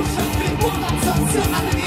Duszą w piekło, co, co, ale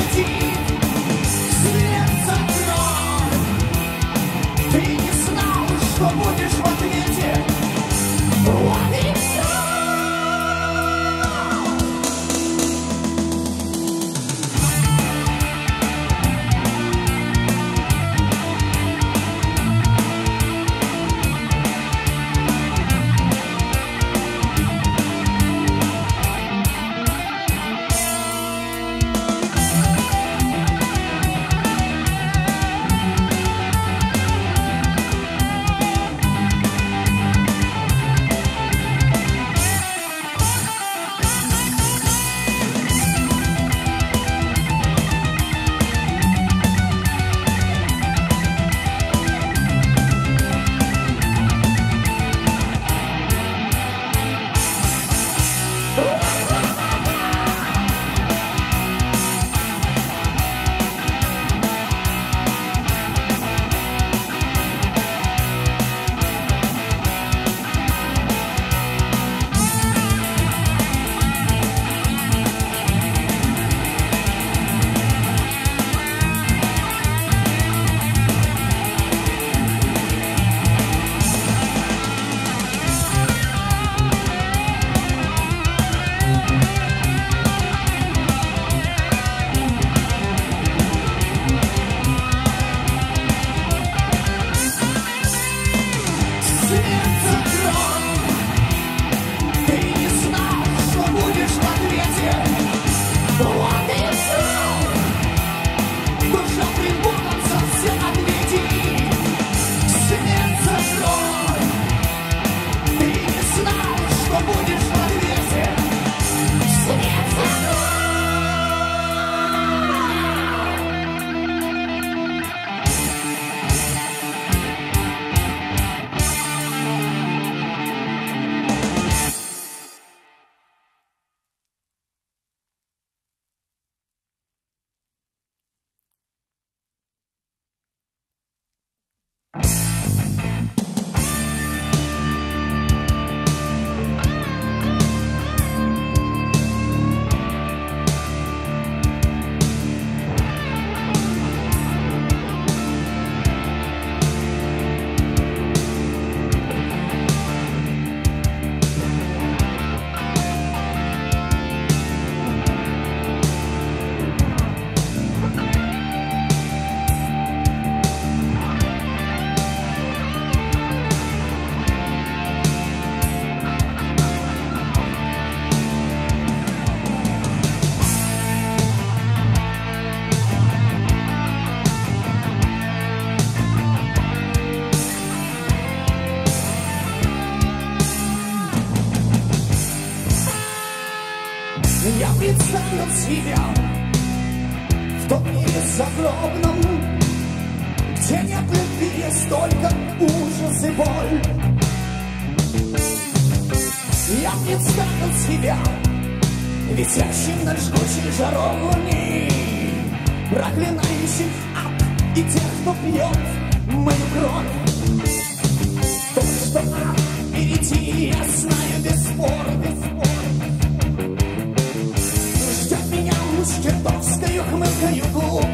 you go?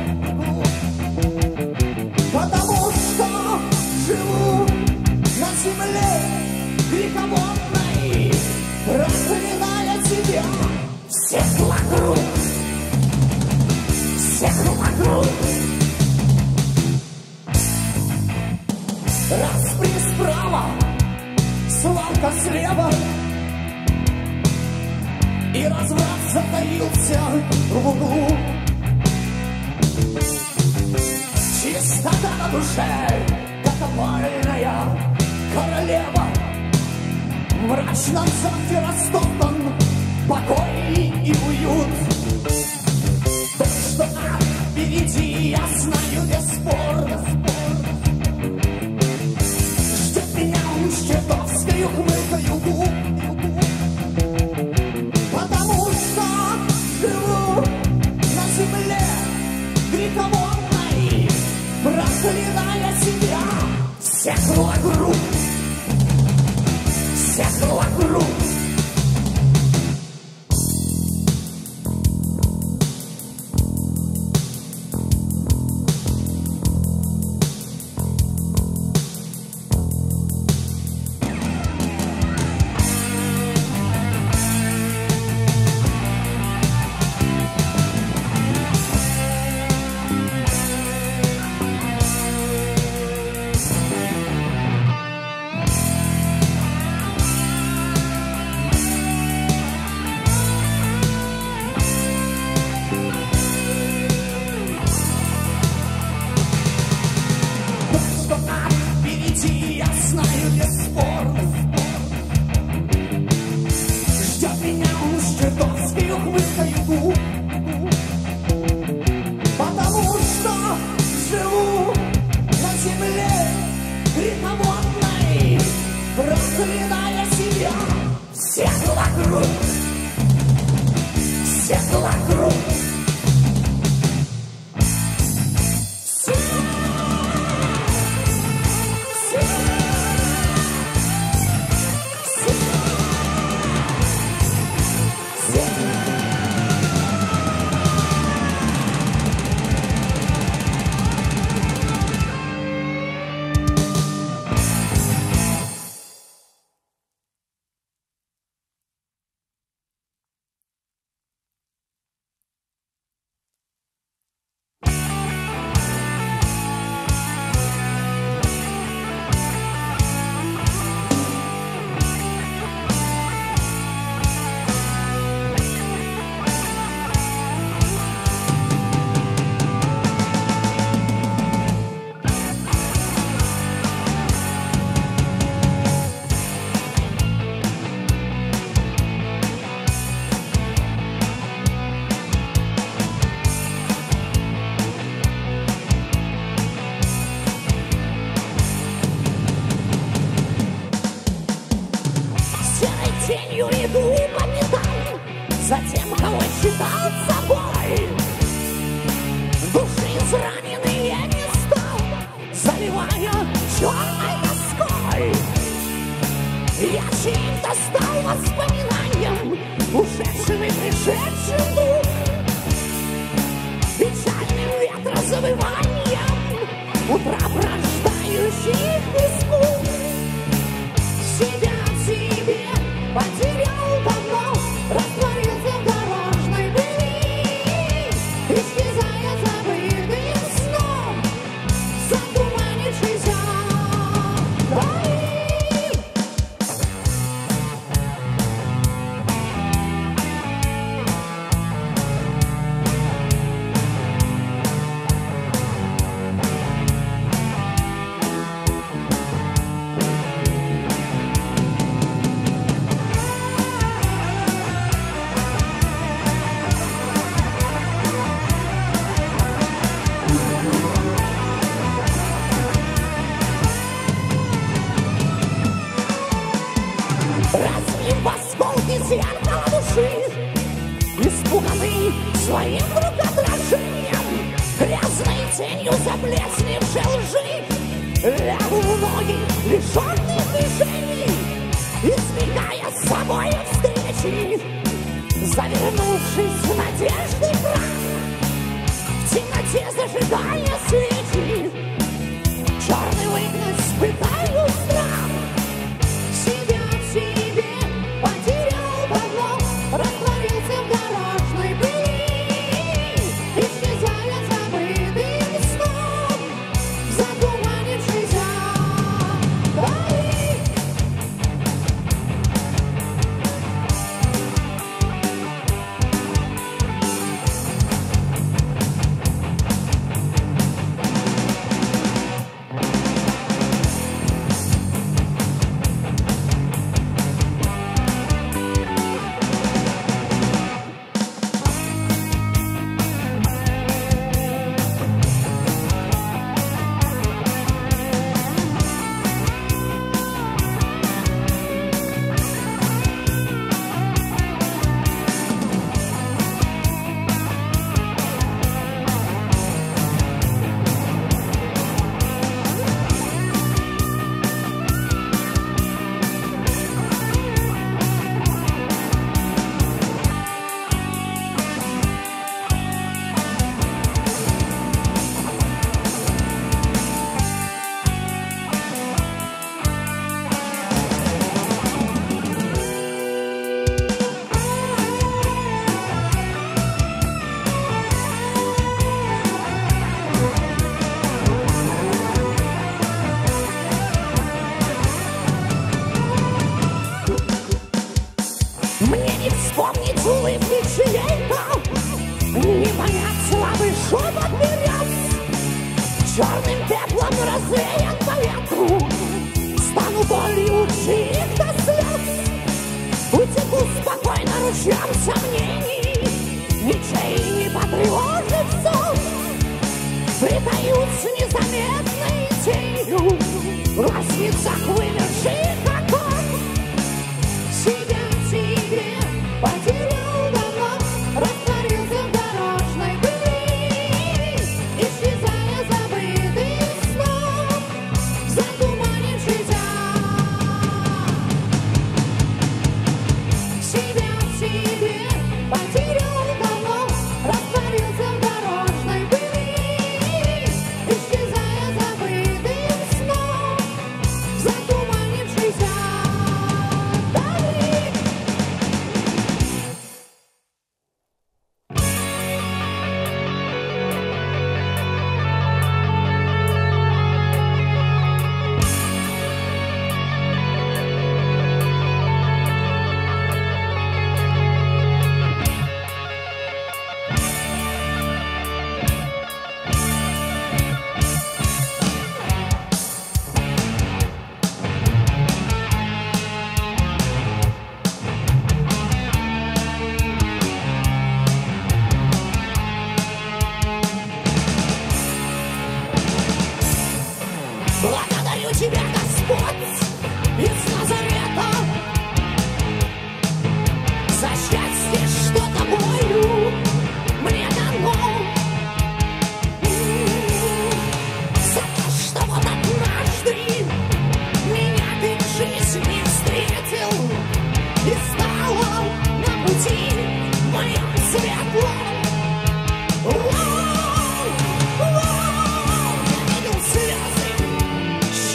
утра прождающих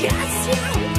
Yes, you.